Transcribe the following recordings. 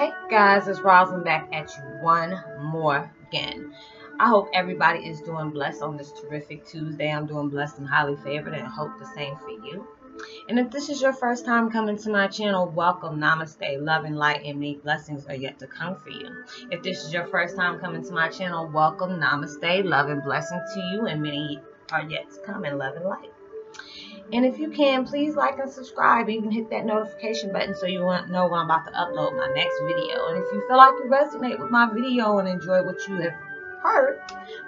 Hey guys, it's Roslynn back at you one more again. I hope everybody is doing blessed on this terrific Tuesday. I'm doing blessed and highly favored and hope the same for you. And if this is your first time coming to my channel, welcome, namaste, love and light and many blessings are yet to come for you. If this is your first time coming to my channel, welcome, namaste, love and blessing to you and many are yet to come in love and light. And if you can, please like and subscribe. And even hit that notification button so you won't know when I'm about to upload my next video. And if you feel like you resonate with my video and enjoy what you have heard,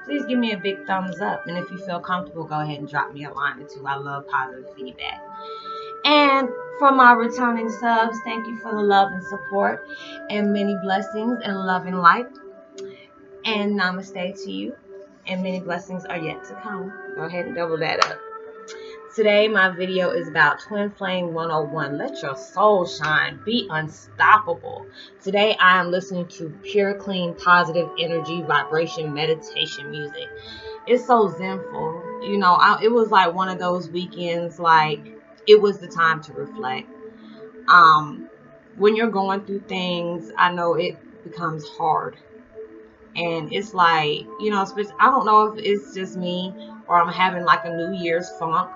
please give me a big thumbs up. And if you feel comfortable, go ahead and drop me a line or two. I love positive feedback. And for my returning subs, thank you for the love and support and many blessings and love and light. And namaste to you. And many blessings are yet to come. Go ahead and double that up. Today, my video is about Twin Flame 101. Let your soul shine. Be unstoppable. Today, I am listening to pure, clean, positive energy, vibration, meditation music. It's so zenful. You know, I, it was like one of those weekends, like, it was the time to reflect. Um, when you're going through things, I know it becomes hard. And it's like, you know, I don't know if it's just me or I'm having like a New Year's funk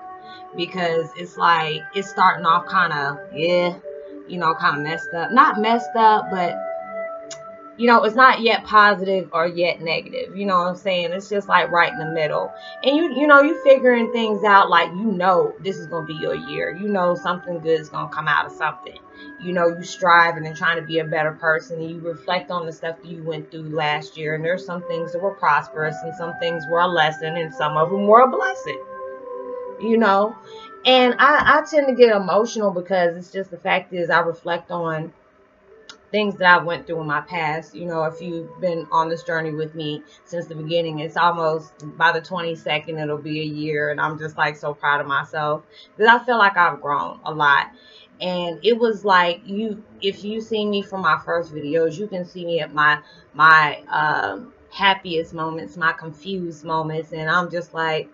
because it's like it's starting off kind of yeah you know kind of messed up. Not messed up but you know it's not yet positive or yet negative you know what i'm saying? It's just like right in the middle. And you you know you figuring things out like you know this is gonna be your year. You know something good is gonna come out of something. You know you striving and trying to be a better person and you reflect on the stuff that you went through last year and there's some things that were prosperous and some things were a lesson and some of them were a blessing you know. And I, I tend to get emotional because it's just the fact is I reflect on things that I went through in my past. You know, if you've been on this journey with me since the beginning, it's almost by the 22nd, it'll be a year. And I'm just like so proud of myself because I feel like I've grown a lot. And it was like you, if you see me from my first videos, you can see me at my, my, um, happiest moments, my confused moments. And I'm just like,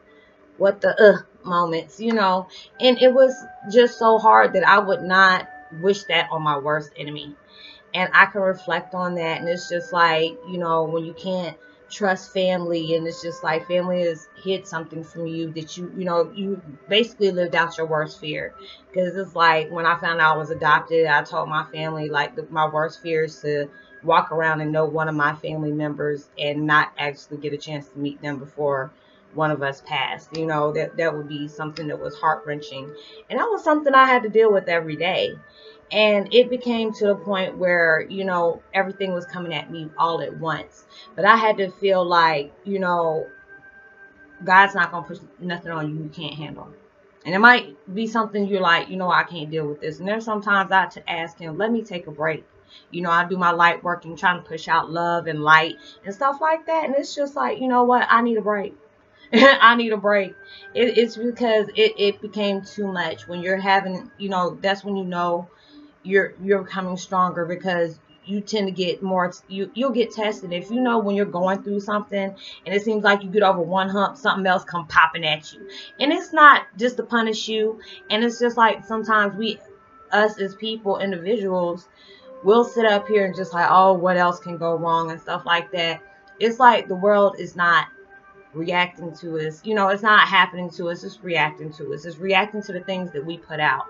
what the uh moments, you know. And it was just so hard that I would not wish that on my worst enemy. And I can reflect on that. And it's just like, you know, when you can't trust family and it's just like family has hid something from you that you you know you basically lived out your worst fear because it's like when i found out i was adopted i told my family like the, my worst fear is to walk around and know one of my family members and not actually get a chance to meet them before one of us passed. You know, that, that would be something that was heart wrenching. And that was something I had to deal with every day. And it became to the point where, you know, everything was coming at me all at once. But I had to feel like, you know, God's not going to push nothing on you you can't handle. And it might be something you're like, you know, I can't deal with this. And there's sometimes I to ask him, let me take a break. You know, I do my light working, trying to push out love and light and stuff like that. And it's just like, you know what? I need a break. I need a break. It, it's because it, it became too much. When you're having, you know, that's when you know you're you're becoming stronger because you tend to get more you you'll get tested if you know when you're going through something and it seems like you get over one hump something else come popping at you and it's not just to punish you and it's just like sometimes we us as people individuals will sit up here and just like oh what else can go wrong and stuff like that it's like the world is not reacting to us. You know, it's not happening to us, it's reacting to us. It's reacting to the things that we put out.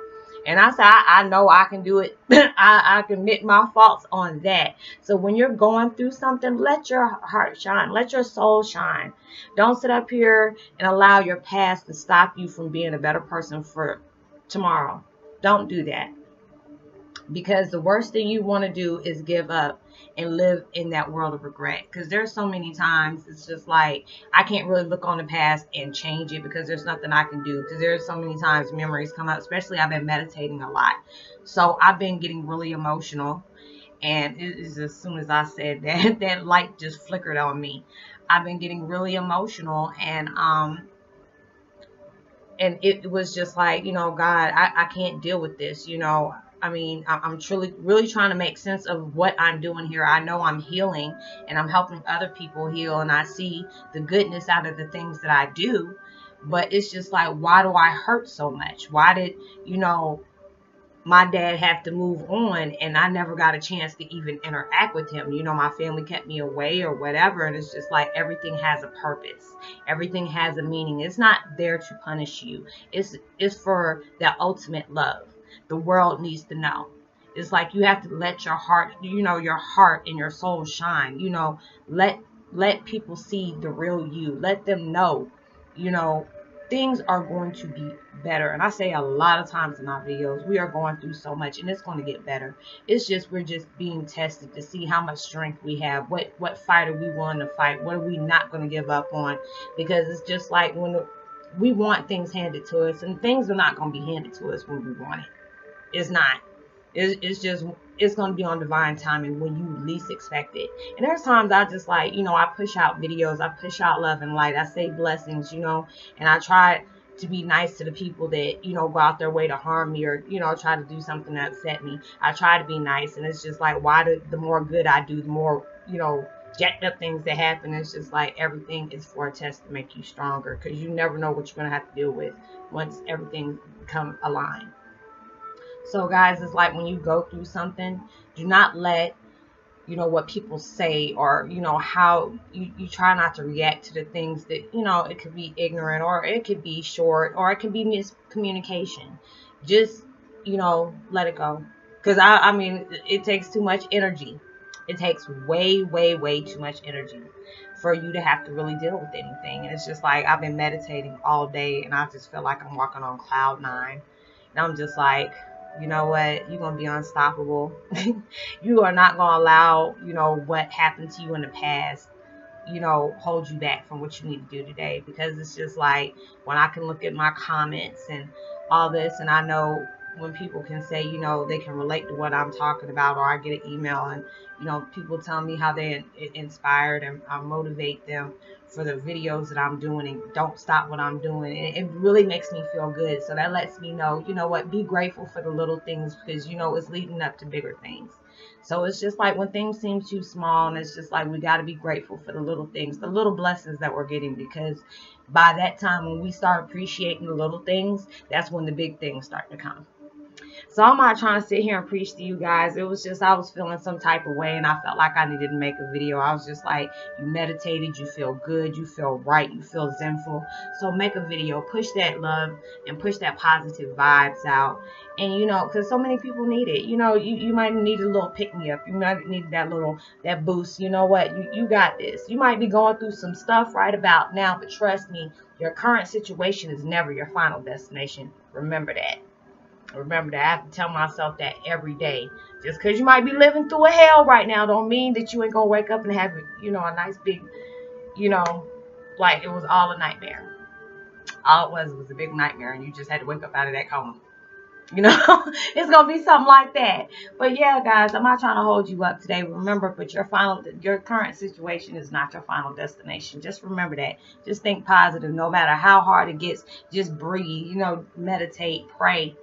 And I said, I, I know I can do it. I, I can admit my faults on that. So when you're going through something, let your heart shine. Let your soul shine. Don't sit up here and allow your past to stop you from being a better person for tomorrow. Don't do that. Because the worst thing you want to do is give up and live in that world of regret. Because there's so many times it's just like I can't really look on the past and change it because there's nothing I can do. Because there's so many times memories come up, especially I've been meditating a lot. So I've been getting really emotional. And it is as soon as I said that, that light just flickered on me. I've been getting really emotional and um and it was just like, you know, God, I, I can't deal with this, you know. I mean, I'm truly, really trying to make sense of what I'm doing here. I know I'm healing and I'm helping other people heal, and I see the goodness out of the things that I do. But it's just like, why do I hurt so much? Why did, you know, my dad have to move on and I never got a chance to even interact with him. You know, my family kept me away or whatever. And it's just like everything has a purpose. Everything has a meaning. It's not there to punish you. It's it's for that ultimate love. The world needs to know. It's like you have to let your heart, you know, your heart and your soul shine. You know, let let people see the real you. Let them know, you know, things are going to be better. And I say a lot of times in my videos, we are going through so much and it's going to get better. It's just we're just being tested to see how much strength we have. What what fight are we willing to fight? What are we not going to give up on? Because it's just like when we want things handed to us and things are not going to be handed to us when we want it. It's not. It's, it's just it's going to be on divine timing when you least expect it. And there's times I just like, you know, I push out videos, I push out love and light, I say blessings, you know, and I try to be nice to the people that, you know, go out their way to harm me or, you know, try to do something that upset me. I try to be nice. And it's just like, why do, the more good I do, the more, you know, jacked up things that happen. It's just like everything is for a test to make you stronger because you never know what you're going to have to deal with once everything come aligned. So guys, it's like when you go through something, do not let you know what people say or you know how you, you try not to react to the things that you know it could be ignorant or it could be short or it could be miscommunication. Just you know let it go. Because I, I mean it takes too much energy. It takes way way way too much energy for you to have to really deal with anything. And it's just like i've been meditating all day and i just feel like i'm walking on cloud nine. And i'm just like you know what, you're going to be unstoppable. you are not going to allow, you know, what happened to you in the past, you know, hold you back from what you need to do today. Because it's just like when I can look at my comments and all this, and I know when people can say, you know, they can relate to what I'm talking about, or I get an email and, you know, people tell me how they inspired and I motivate them for the videos that I'm doing and don't stop what I'm doing. And it really makes me feel good. So that lets me know, you know what, be grateful for the little things because, you know, it's leading up to bigger things. So it's just like when things seem too small and it's just like we got to be grateful for the little things, the little blessings that we're getting because by that time when we start appreciating the little things, that's when the big things start to come. So I'm not trying to sit here and preach to you guys. It was just I was feeling some type of way and I felt like I needed to make a video. I was just like, you meditated, you feel good, you feel right, you feel zenful. So make a video, push that love and push that positive vibes out. And you know, because so many people need it. You know, you, you might need a little pick me up. You might need that little that boost. You know what? You you got this. You might be going through some stuff right about now, but trust me, your current situation is never your final destination. Remember that. Remember that I have to tell myself that every day. Just because you might be living through a hell right now don't mean that you ain't going to wake up and have, you know, a nice big, you know, like it was all a nightmare. All it was was a big nightmare and you just had to wake up out of that coma. You know, it's going to be something like that. But yeah, guys, I'm not trying to hold you up today. Remember, but your final, your current situation is not your final destination. Just remember that. Just think positive. No matter how hard it gets, just breathe, you know, meditate, pray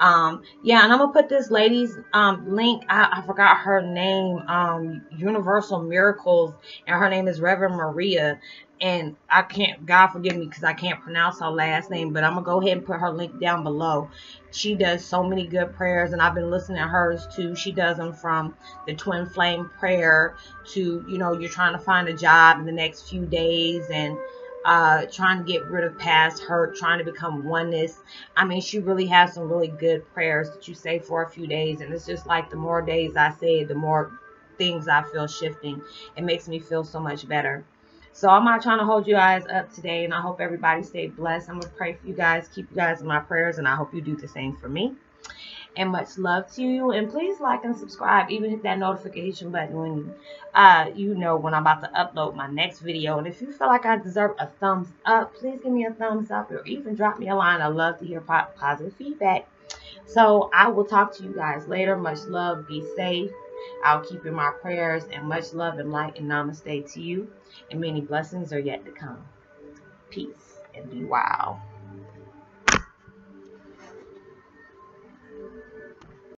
um yeah and i'm gonna put this lady's um link i, I forgot her name um universal miracles and her name is reverend maria. And i can't god forgive me because i can't pronounce her last name but i'm gonna go ahead and put her link down below. She does so many good prayers and i've been listening to hers too. She does them from the twin flame prayer to you know you're trying to find a job in the next few days and uh, trying to get rid of past hurt, trying to become oneness. I mean, she really has some really good prayers that you say for a few days. And it's just like the more days I say it, the more things I feel shifting. It makes me feel so much better. So I'm not trying to hold you guys up today. And I hope everybody stay blessed. I'm going to pray for you guys. Keep you guys in my prayers. And I hope you do the same for me and much love to you. And please like and subscribe. Even hit that notification button when you, uh, you know when I'm about to upload my next video. And if you feel like I deserve a thumbs up, please give me a thumbs up or even drop me a line. I love to hear positive feedback. So I will talk to you guys later. Much love. Be safe. I'll keep in my prayers and much love and light and namaste to you. And many blessings are yet to come. Peace and be wild.